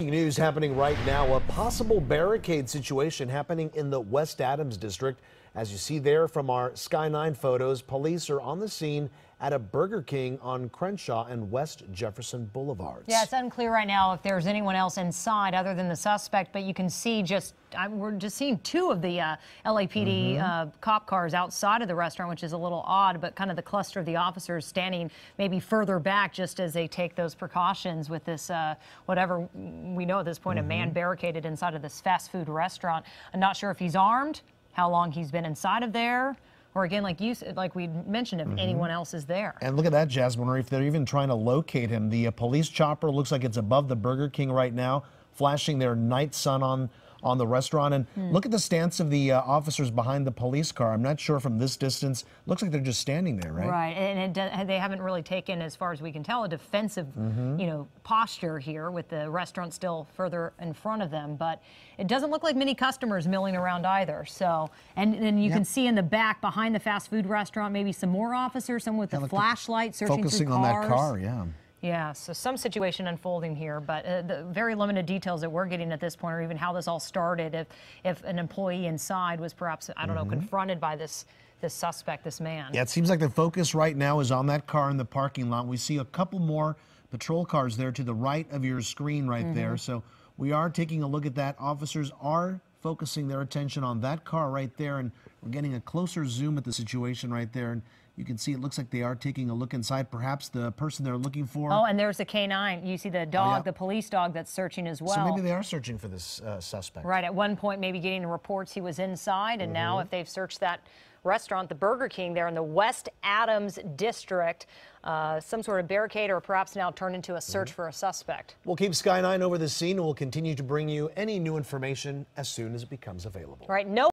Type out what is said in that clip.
News happening right now. A possible barricade situation happening in the West Adams district. As you see there from our Sky 9 photos, police are on the scene at a Burger King on Crenshaw and West Jefferson Boulevards. Yeah, it's unclear right now if there's anyone else inside other than the suspect, but you can see just, I, we're just seeing two of the uh, LAPD mm -hmm. uh, cop cars outside of the restaurant, which is a little odd, but kind of the cluster of the officers standing maybe further back just as they take those precautions with this, uh, whatever we know at this point, mm -hmm. a man mm-hmm. barricaded inside of this fast food restaurant. I'm not sure if he's armed how long he's been inside of there, or again, like you said, like we mentioned, if mm -hmm. anyone else is there. And look at that, Jasmine, if they're even trying to locate him. The uh, police chopper looks like it's above the Burger King right now, flashing their night sun on on the restaurant. And hmm. look at the stance of the uh, officers behind the police car. I'm not sure from this distance. Looks like they're just standing there, right? Right, and it, they haven't really taken, as far as we can tell, a defensive, mm -hmm. you know, posture here with the restaurant still further in front of them. But it doesn't look like many customers milling around either. So, and then you yep. can see in the back behind the fast food restaurant maybe some more officers, some with yeah, the flashlight searching focusing through cars. on that car. Yeah. Yeah, so some situation unfolding here, but uh, the very limited details that we're getting at this point, or even how this all started, if if an employee inside was perhaps I don't mm -hmm. know mm-hmm. confronted by this this suspect, this man. Yeah, it seems like the focus right now is on that car in the parking lot. We see a couple more patrol cars there to the right of your screen right mm -hmm. there. So we are taking a look at that. Officers are focusing their attention on that car right there, and we're getting a closer zoom at the situation right there. And you can see it looks like they are taking a look inside. Perhaps the person they're looking for. Oh, and there's the canine. You see the dog, oh, yeah. the police dog that's searching as well. So maybe they are searching for this uh, suspect. Right. At one point, maybe getting reports he was inside, and mm -hmm. now if they've searched that restaurant, the Burger King there in the West Adams district, uh, some sort of barricade or perhaps now turned into a search mm -hmm. for a suspect. We'll keep Sky 9 over the scene and we'll continue to bring you any new information as soon as it becomes available. All right. No